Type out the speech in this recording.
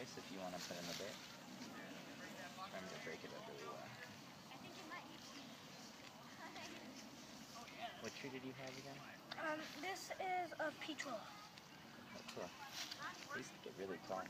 place if you want to put in the bit. Remember to break it up really well. What tree did you have again? Um, this is a peach roll. That's cool. These get really tall.